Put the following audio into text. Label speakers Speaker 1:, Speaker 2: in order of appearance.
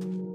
Speaker 1: thank you.